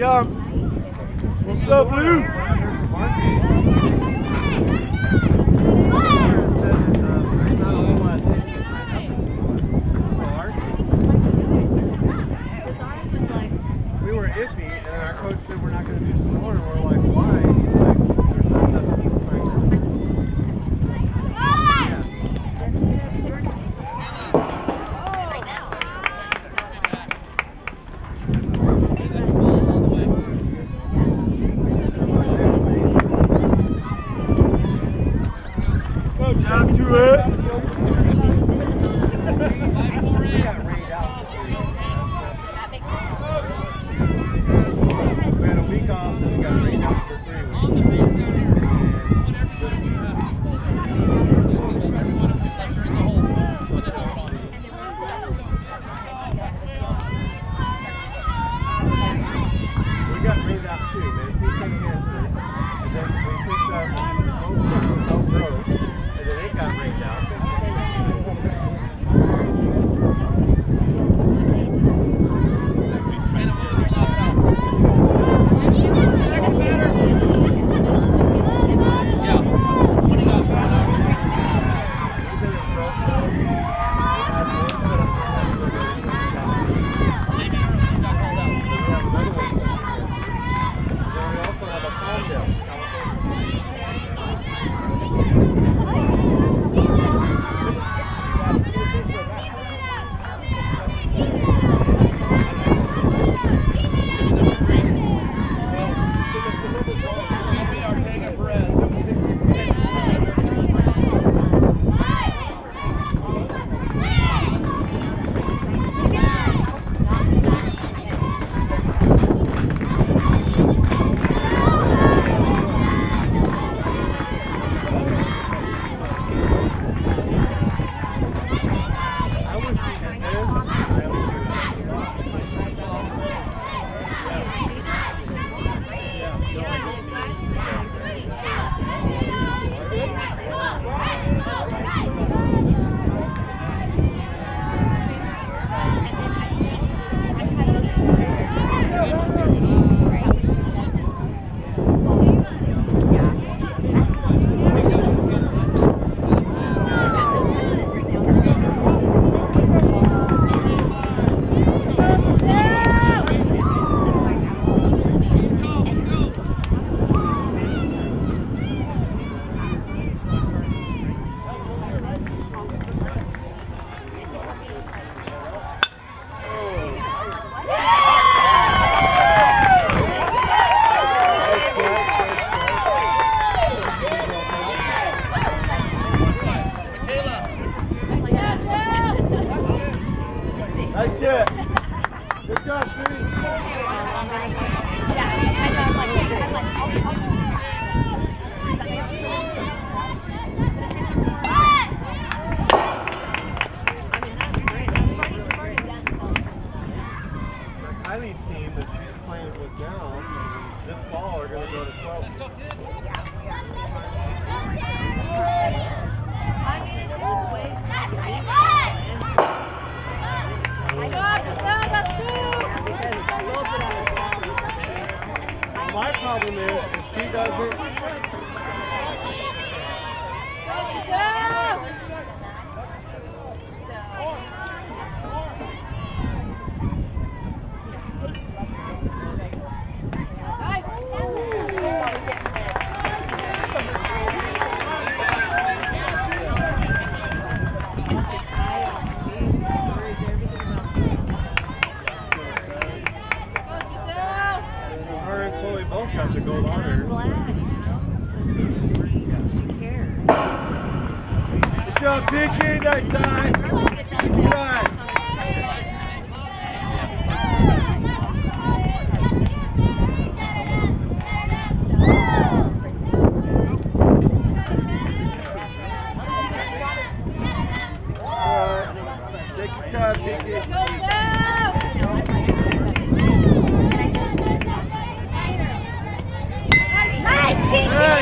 young. What's up, Lou? Nice hit. Good job, Kylie's team that she's playing with now, this fall are going to go to 12. problem is, if she doesn't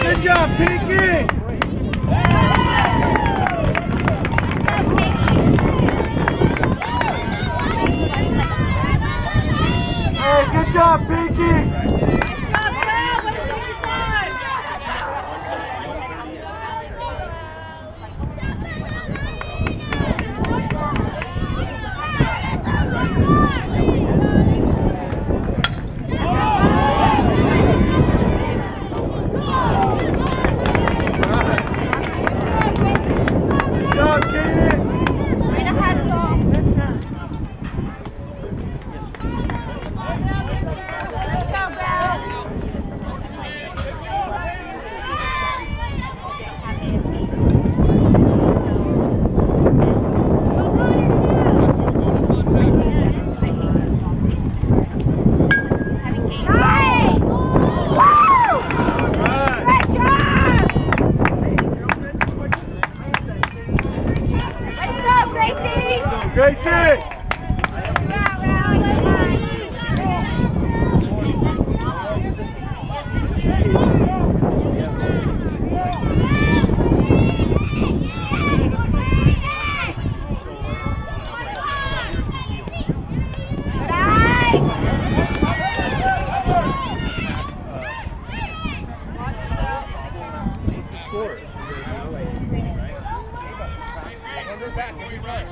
good job, Pinky. Hey, good job, Pinky. There's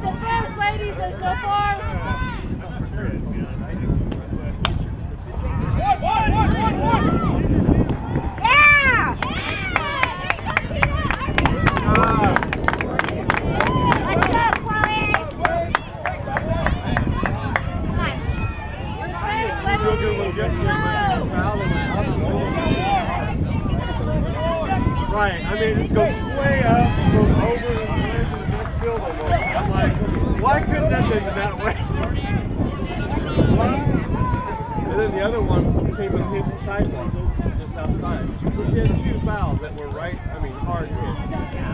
no force, ladies. There's no force. right. I mean, just go way up, go over the ledge of the next field. I'm like, why couldn't that been that way? and then the other one came and hit the sidewalk just outside. So she had two fouls that were right, I mean, hard hit.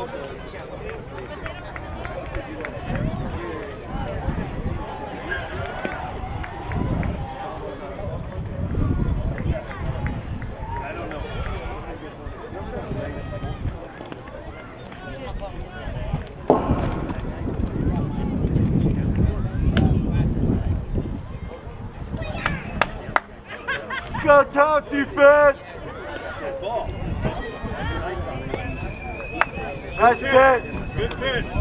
Go top defense! Nice pitch. Good pitch.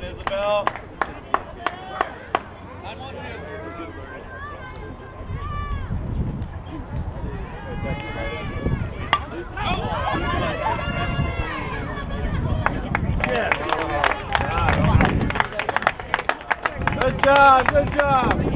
Well. Good job, good job.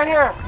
Right here.